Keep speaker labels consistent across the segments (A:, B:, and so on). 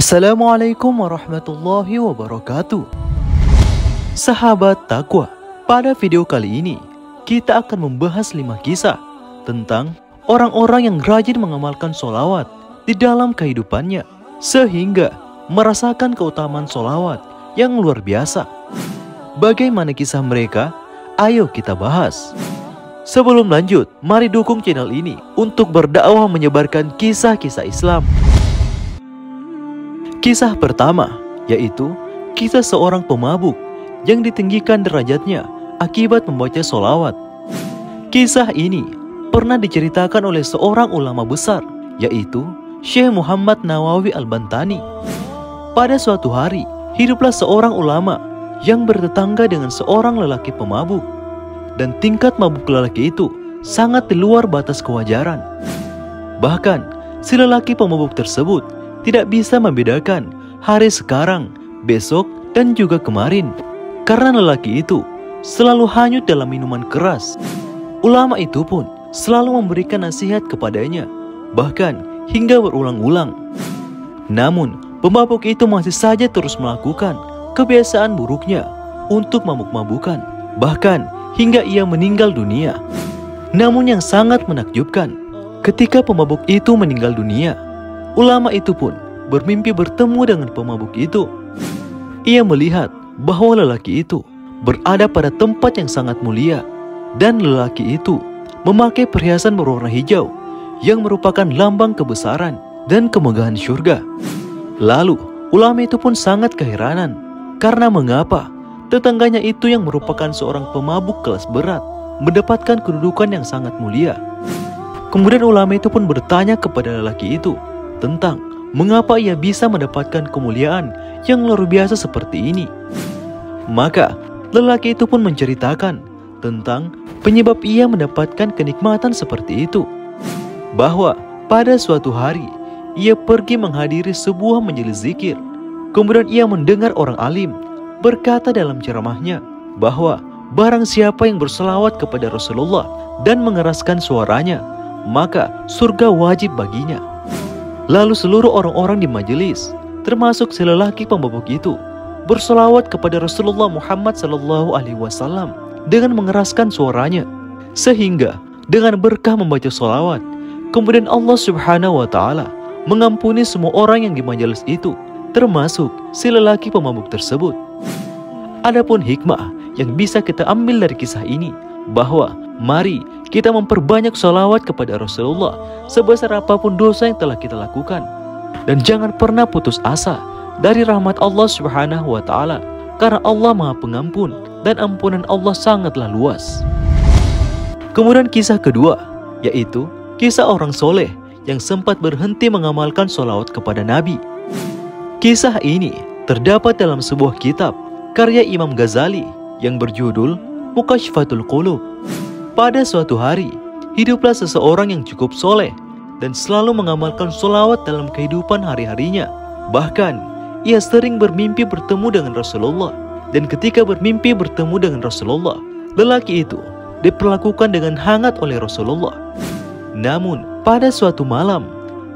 A: Assalamualaikum warahmatullahi wabarakatuh. Sahabat takwa, pada video kali ini kita akan membahas lima kisah tentang orang-orang yang rajin mengamalkan solawat di dalam kehidupannya sehingga merasakan keutamaan solawat yang luar biasa. Bagaimana kisah mereka? Ayo kita bahas. Sebelum lanjut, mari dukung channel ini untuk berdakwah menyebarkan kisah-kisah Islam. Kisah pertama yaitu kisah seorang pemabuk yang ditinggikan derajatnya akibat membaca solawat. Kisah ini pernah diceritakan oleh seorang ulama besar yaitu Syekh Muhammad Nawawi Al-Bantani. Pada suatu hari, hiduplah seorang ulama yang bertetangga dengan seorang lelaki pemabuk. Dan tingkat mabuk lelaki itu sangat di luar batas kewajaran. Bahkan, si lelaki pemabuk tersebut tidak bisa membedakan hari sekarang, besok, dan juga kemarin. Karena lelaki itu selalu hanyut dalam minuman keras. Ulama itu pun selalu memberikan nasihat kepadanya, bahkan hingga berulang-ulang. Namun, pemabuk itu masih saja terus melakukan kebiasaan buruknya untuk mabuk-mabukan, bahkan hingga ia meninggal dunia. Namun yang sangat menakjubkan, ketika pemabuk itu meninggal dunia, ulama itu pun bermimpi bertemu dengan pemabuk itu. Ia melihat bahwa lelaki itu berada pada tempat yang sangat mulia dan lelaki itu memakai perhiasan berwarna hijau yang merupakan lambang kebesaran dan kemegahan surga. Lalu, ulama itu pun sangat keheranan karena mengapa tetangganya itu yang merupakan seorang pemabuk kelas berat mendapatkan kedudukan yang sangat mulia. Kemudian ulama itu pun bertanya kepada lelaki itu tentang mengapa ia bisa mendapatkan kemuliaan yang luar biasa seperti ini. Maka lelaki itu pun menceritakan tentang penyebab ia mendapatkan kenikmatan seperti itu. Bahwa pada suatu hari ia pergi menghadiri sebuah majelis zikir. Kemudian ia mendengar orang alim berkata dalam ceramahnya bahwa barang siapa yang berselawat kepada Rasulullah dan mengeraskan suaranya, maka surga wajib baginya. Lalu seluruh orang-orang di majelis, termasuk si lelaki pemabuk itu, berselawat kepada Rasulullah Muhammad Sallallahu Alaihi Wasallam dengan mengeraskan suaranya, sehingga dengan berkah membaca solawat, kemudian Allah Subhanahu Wa Taala mengampuni semua orang yang di majelis itu, termasuk si lelaki pemabuk tersebut. Adapun hikmah yang bisa kita ambil dari kisah ini, bahwa mari kita memperbanyak salawat kepada Rasulullah sebesar apa pun dosa yang telah kita lakukan. Dan jangan pernah putus asa dari rahmat Allah Subhanahu wa taala karena Allah Maha Pengampun dan ampunan Allah sangatlah luas. Kemudian kisah kedua yaitu kisah orang soleh yang sempat berhenti mengamalkan solawat kepada Nabi. Kisah ini terdapat dalam sebuah kitab karya Imam Ghazali yang berjudul Mukashfatul Qulub. Pada suatu hari, hiduplah seseorang yang cukup soleh dan selalu mengamalkan solawat dalam kehidupan hari-harinya. Bahkan, ia sering bermimpi bertemu dengan Rasulullah. Dan ketika bermimpi bertemu dengan Rasulullah, lelaki itu diperlakukan dengan hangat oleh Rasulullah. Namun, pada suatu malam,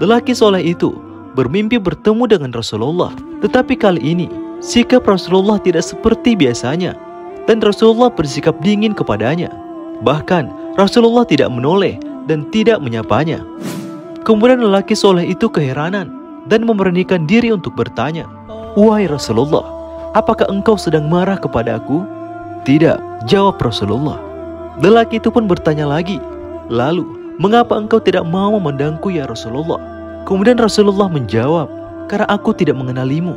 A: lelaki soleh itu bermimpi bertemu dengan Rasulullah. Tetapi kali ini, sikap Rasulullah tidak seperti biasanya. Dan Rasulullah bersikap dingin kepadanya. Bahkan Rasulullah tidak menoleh dan tidak menyapanya. Kemudian lelaki soleh itu keheranan dan memberanikan diri untuk bertanya, Wahai Rasulullah, apakah engkau sedang marah kepada aku? Tidak, jawab Rasulullah. Lelaki itu pun bertanya lagi, Lalu, mengapa engkau tidak mau memandangku ya Rasulullah? Kemudian Rasulullah menjawab, Karena aku tidak mengenalimu.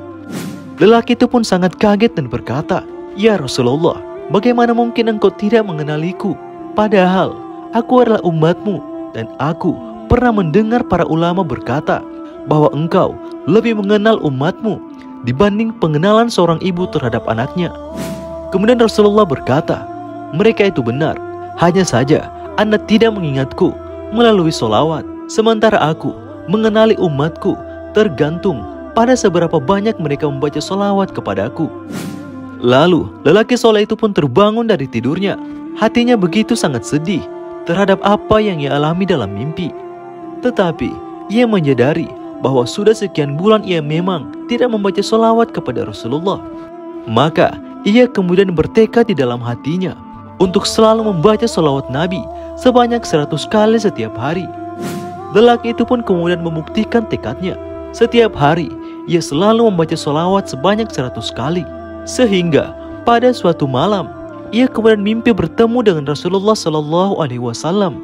A: Lelaki itu pun sangat kaget dan berkata, Ya Rasulullah, bagaimana mungkin engkau tidak mengenaliku? Padahal aku adalah umatmu dan aku pernah mendengar para ulama berkata bahwa engkau lebih mengenal umatmu dibanding pengenalan seorang ibu terhadap anaknya. Kemudian Rasulullah berkata, mereka itu benar, hanya saja anda tidak mengingatku melalui solawat, sementara aku mengenali umatku tergantung pada seberapa banyak mereka membaca solawat kepadaku. Lalu, lelaki soleh itu pun terbangun dari tidurnya. Hatinya begitu sangat sedih terhadap apa yang ia alami dalam mimpi. Tetapi, ia menyadari bahwa sudah sekian bulan ia memang tidak membaca solawat kepada Rasulullah. Maka ia kemudian bertekad di dalam hatinya untuk selalu membaca solawat Nabi sebanyak 100 kali setiap hari. Lelaki itu pun kemudian membuktikan tekadnya. Setiap hari ia selalu membaca solawat sebanyak 100 kali. Sehingga pada suatu malam ia kemudian mimpi bertemu dengan Rasulullah Shallallahu Alaihi Wasallam.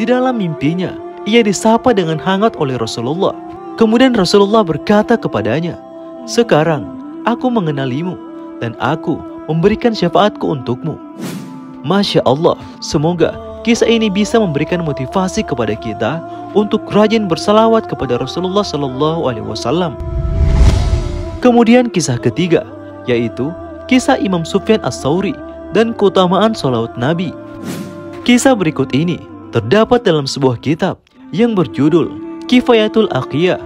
A: Di dalam mimpinya, ia disapa dengan hangat oleh Rasulullah. Kemudian Rasulullah berkata kepadanya, "Sekarang aku mengenalimu dan aku memberikan syafaatku untukmu." Masya Allah, semoga kisah ini bisa memberikan motivasi kepada kita untuk rajin bersalawat kepada Rasulullah Shallallahu Alaihi Wasallam. Kemudian kisah ketiga, yaitu kisah Imam Sufyan as-Sauri dan keutamaan salawat Nabi. Kisah berikut ini terdapat dalam sebuah kitab yang berjudul Kifayatul Aqiyah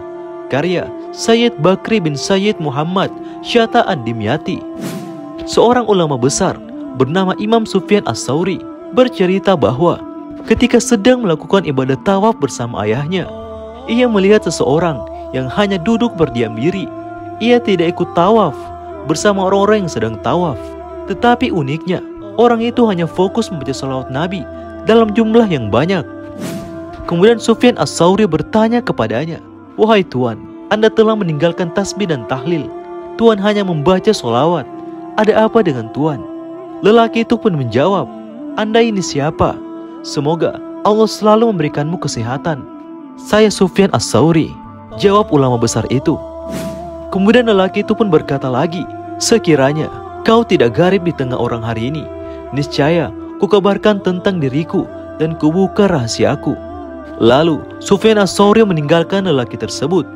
A: karya Sayyid Bakri bin Sayyid Muhammad Syata Ad-Dimyati. Seorang ulama besar bernama Imam Sufyan As-Sauri bercerita bahwa ketika sedang melakukan ibadah tawaf bersama ayahnya, ia melihat seseorang yang hanya duduk berdiam diri. Ia tidak ikut tawaf bersama orang-orang yang sedang tawaf. Tetapi uniknya, orang itu hanya fokus membaca salawat Nabi dalam jumlah yang banyak. Kemudian Sufyan As-Sauri bertanya kepadanya, Wahai Tuan, Anda telah meninggalkan tasbih dan tahlil. Tuan hanya membaca solawat. Ada apa dengan Tuan? Lelaki itu pun menjawab, Anda ini siapa? Semoga Allah selalu memberikanmu kesehatan. Saya Sufyan As-Sauri, jawab ulama besar itu. Kemudian lelaki itu pun berkata lagi, Sekiranya Kau tidak garib di tengah orang hari ini. Niscaya, kukabarkan tentang diriku dan kubuka rahasiaku. Lalu, Sufyan as-Sawri meninggalkan lelaki tersebut.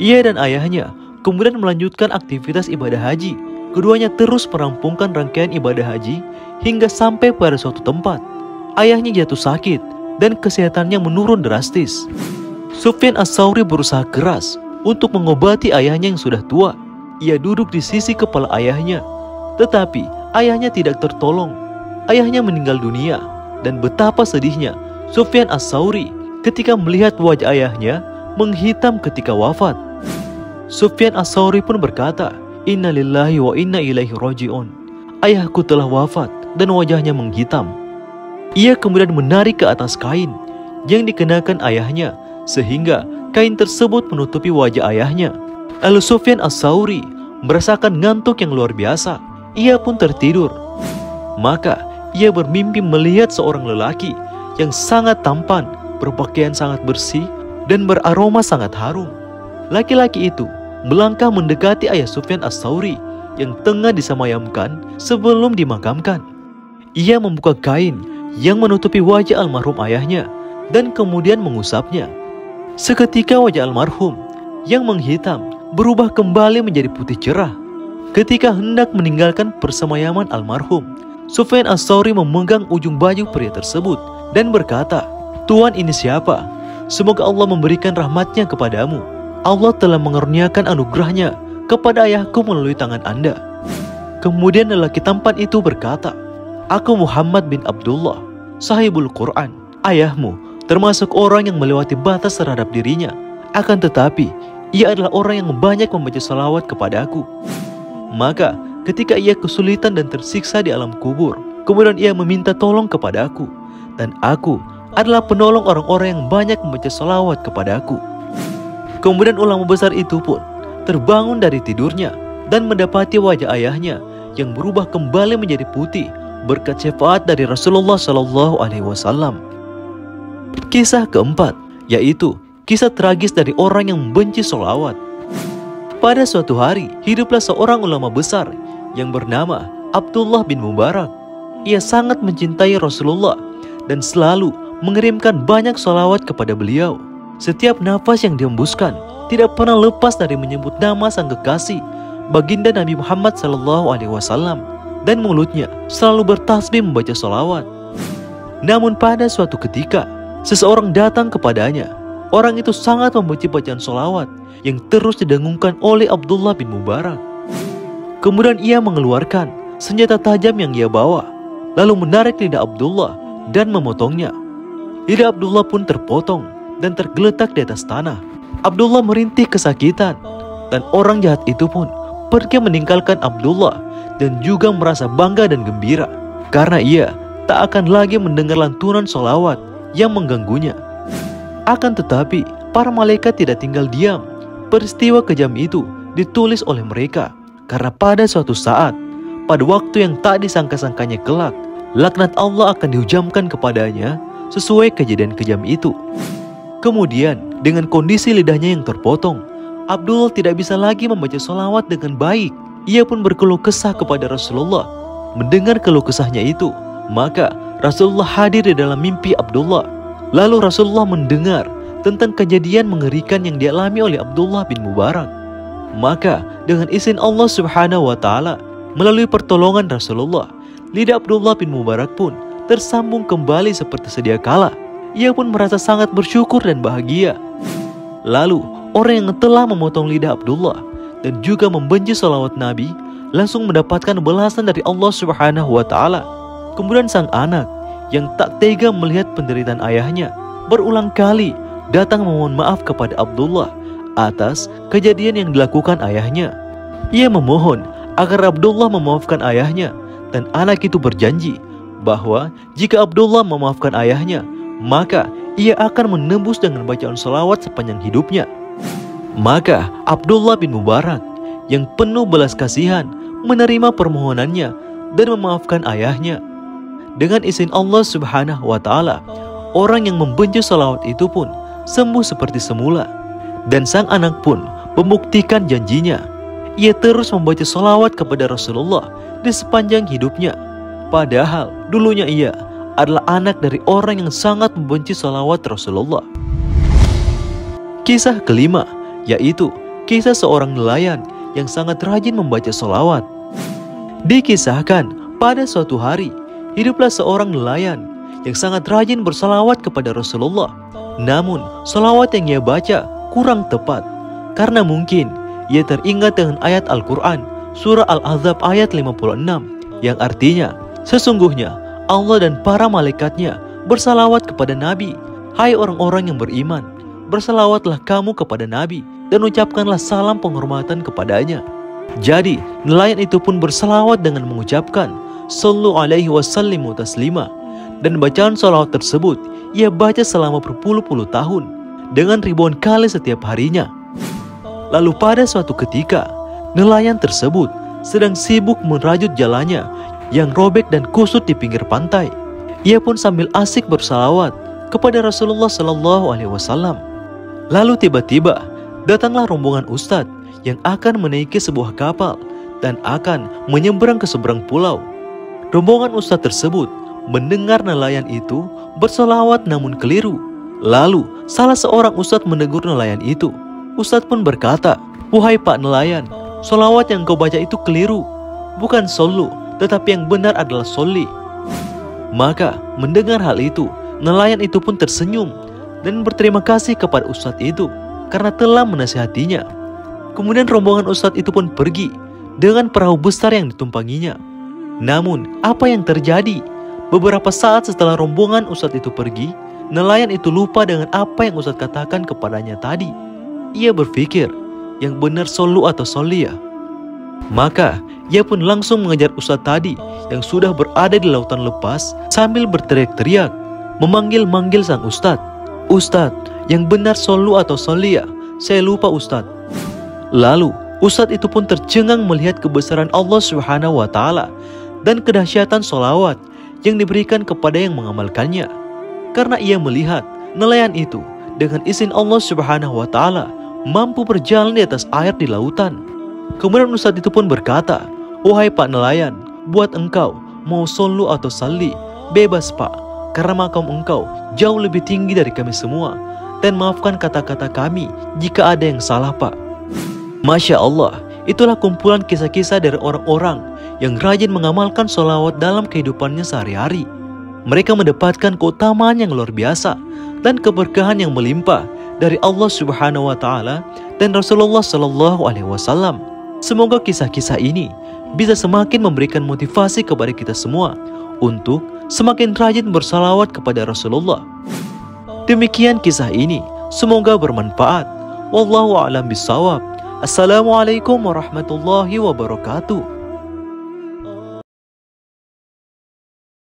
A: Ia dan ayahnya kemudian melanjutkan aktivitas ibadah haji. Keduanya terus merampungkan rangkaian ibadah haji hingga sampai pada suatu tempat. Ayahnya jatuh sakit dan kesehatannya menurun drastis. Sufyan as-Sawri berusaha keras untuk mengobati ayahnya yang sudah tua. Ia duduk di sisi kepala ayahnya tetapi ayahnya tidak tertolong. Ayahnya meninggal dunia dan betapa sedihnya Sufyan As-Sauri ketika melihat wajah ayahnya menghitam ketika wafat. Sufyan As-Sauri pun berkata, Inna lillahi wa inna ilaihi roji'un. Ayahku telah wafat dan wajahnya menghitam. Ia kemudian menarik ke atas kain yang dikenakan ayahnya sehingga kain tersebut menutupi wajah ayahnya. Lalu Sufyan As-Sauri merasakan ngantuk yang luar biasa ia pun tertidur. Maka ia bermimpi melihat seorang lelaki yang sangat tampan, berpakaian sangat bersih, dan beraroma sangat harum. Laki-laki itu melangkah mendekati ayah Sufyan as-Sauri yang tengah disemayamkan sebelum dimakamkan. Ia membuka kain yang menutupi wajah almarhum ayahnya dan kemudian mengusapnya. Seketika wajah almarhum yang menghitam berubah kembali menjadi putih cerah. Ketika hendak meninggalkan persemayaman almarhum, Sufyan As-Sauri memegang ujung baju pria tersebut dan berkata, Tuan ini siapa? Semoga Allah memberikan rahmatnya kepadamu. Allah telah mengerniakan anugerahnya kepada ayahku melalui tangan anda. Kemudian lelaki tampan itu berkata, Aku Muhammad bin Abdullah, sahibul Quran. Ayahmu termasuk orang yang melewati batas terhadap dirinya. Akan tetapi, ia adalah orang yang banyak membaca salawat kepada aku. Maka ketika ia kesulitan dan tersiksa di alam kubur, kemudian ia meminta tolong kepada aku. Dan aku adalah penolong orang-orang yang banyak membaca salawat kepada aku. Kemudian ulama besar itu pun terbangun dari tidurnya dan mendapati wajah ayahnya yang berubah kembali menjadi putih berkat syafaat dari Rasulullah Shallallahu Alaihi Wasallam. Kisah keempat yaitu kisah tragis dari orang yang membenci solawat. Pada suatu hari, hiduplah seorang ulama besar yang bernama Abdullah bin Mubarak. Ia sangat mencintai Rasulullah dan selalu mengirimkan banyak salawat kepada beliau. Setiap nafas yang dihembuskan tidak pernah lepas dari menyebut nama sang kekasih, baginda Nabi Muhammad Sallallahu Alaihi Wasallam, dan mulutnya selalu bertasbih membaca salawat. Namun pada suatu ketika, seseorang datang kepadanya. Orang itu sangat membenci bacaan salawat yang terus didengungkan oleh Abdullah bin Mubarak. Kemudian ia mengeluarkan senjata tajam yang ia bawa, lalu menarik lidah Abdullah dan memotongnya. Lidah Abdullah pun terpotong dan tergeletak di atas tanah. Abdullah merintih kesakitan dan orang jahat itu pun pergi meninggalkan Abdullah dan juga merasa bangga dan gembira karena ia tak akan lagi mendengar lantunan solawat yang mengganggunya. Akan tetapi, para malaikat tidak tinggal diam. Peristiwa kejam itu ditulis oleh mereka karena pada suatu saat, pada waktu yang tak disangka-sangkanya kelak, laknat Allah akan dihujamkan kepadanya sesuai kejadian kejam itu. Kemudian, dengan kondisi lidahnya yang terpotong, Abdul tidak bisa lagi membaca solawat dengan baik. Ia pun berkeluh kesah kepada Rasulullah. Mendengar keluh kesahnya itu, maka Rasulullah hadir di dalam mimpi Abdullah. Lalu Rasulullah mendengar tentang kejadian mengerikan yang dialami oleh Abdullah bin Mubarak. Maka dengan izin Allah Subhanahu wa taala melalui pertolongan Rasulullah, lidah Abdullah bin Mubarak pun tersambung kembali seperti sedia kala. Ia pun merasa sangat bersyukur dan bahagia. Lalu orang yang telah memotong lidah Abdullah dan juga membenci salawat Nabi langsung mendapatkan belasan dari Allah Subhanahu wa taala. Kemudian sang anak yang tak tega melihat penderitaan ayahnya berulang kali datang memohon maaf kepada Abdullah atas kejadian yang dilakukan ayahnya. Ia memohon agar Abdullah memaafkan ayahnya dan anak itu berjanji bahwa jika Abdullah memaafkan ayahnya, maka ia akan menembus dengan bacaan salawat sepanjang hidupnya. Maka Abdullah bin Mubarak yang penuh belas kasihan menerima permohonannya dan memaafkan ayahnya. Dengan izin Allah Subhanahu wa taala, orang yang membenci salawat itu pun sembuh seperti semula. Dan sang anak pun membuktikan janjinya. Ia terus membaca salawat kepada Rasulullah di sepanjang hidupnya. Padahal dulunya ia adalah anak dari orang yang sangat membenci salawat Rasulullah. Kisah kelima yaitu kisah seorang nelayan yang sangat rajin membaca salawat. Dikisahkan pada suatu hari hiduplah seorang nelayan yang sangat rajin bersalawat kepada Rasulullah. Namun, salawat yang ia baca kurang tepat karena mungkin ia teringat dengan ayat Al-Quran surah Al-Azab ayat 56 yang artinya sesungguhnya Allah dan para malaikatnya bersalawat kepada Nabi. Hai orang-orang yang beriman, bersalawatlah kamu kepada Nabi dan ucapkanlah salam penghormatan kepadanya. Jadi, nelayan itu pun bersalawat dengan mengucapkan Sallu alaihi wasallimu taslima. Dan bacaan salawat tersebut ia baca selama berpuluh-puluh tahun dengan ribuan kali setiap harinya. Lalu pada suatu ketika, nelayan tersebut sedang sibuk merajut jalannya yang robek dan kusut di pinggir pantai. Ia pun sambil asik bersalawat kepada Rasulullah Shallallahu Alaihi Wasallam. Lalu tiba-tiba datanglah rombongan ustadz yang akan menaiki sebuah kapal dan akan menyeberang ke seberang pulau. Rombongan ustadz tersebut mendengar nelayan itu bersolawat namun keliru. Lalu salah seorang ustadz menegur nelayan itu. Ustadz pun berkata, Wahai pak nelayan, solawat yang kau baca itu keliru. Bukan solu, tetapi yang benar adalah soli. Maka mendengar hal itu, nelayan itu pun tersenyum dan berterima kasih kepada ustadz itu karena telah menasihatinya. Kemudian rombongan ustadz itu pun pergi dengan perahu besar yang ditumpanginya. Namun, apa yang terjadi? Beberapa saat setelah rombongan Ustadz itu pergi, nelayan itu lupa dengan apa yang Ustadz katakan kepadanya tadi. Ia berpikir, yang benar solu atau solia. Maka, ia pun langsung mengejar Ustadz tadi yang sudah berada di lautan lepas sambil berteriak-teriak, memanggil-manggil sang Ustadz. Ustadz, yang benar solu atau solia? Saya lupa Ustadz. Lalu, Ustadz itu pun tercengang melihat kebesaran Allah taala dan kedahsyatan solawat yang diberikan kepada yang mengamalkannya. Karena ia melihat nelayan itu dengan izin Allah Subhanahu wa taala mampu berjalan di atas air di lautan. Kemudian Ustadz itu pun berkata, Wahai Pak Nelayan, buat engkau mau solu atau sali, bebas Pak, karena makam engkau jauh lebih tinggi dari kami semua. Dan maafkan kata-kata kami jika ada yang salah Pak. Masya Allah, itulah kumpulan kisah-kisah dari orang-orang yang rajin mengamalkan solawat dalam kehidupannya sehari-hari. Mereka mendapatkan keutamaan yang luar biasa dan keberkahan yang melimpah dari Allah Subhanahu wa taala dan Rasulullah Shallallahu alaihi wasallam. Semoga kisah-kisah ini bisa semakin memberikan motivasi kepada kita semua untuk semakin rajin bersalawat kepada Rasulullah. Demikian kisah ini, semoga bermanfaat. Wallahu a'lam bisawab. Assalamualaikum warahmatullahi wabarakatuh.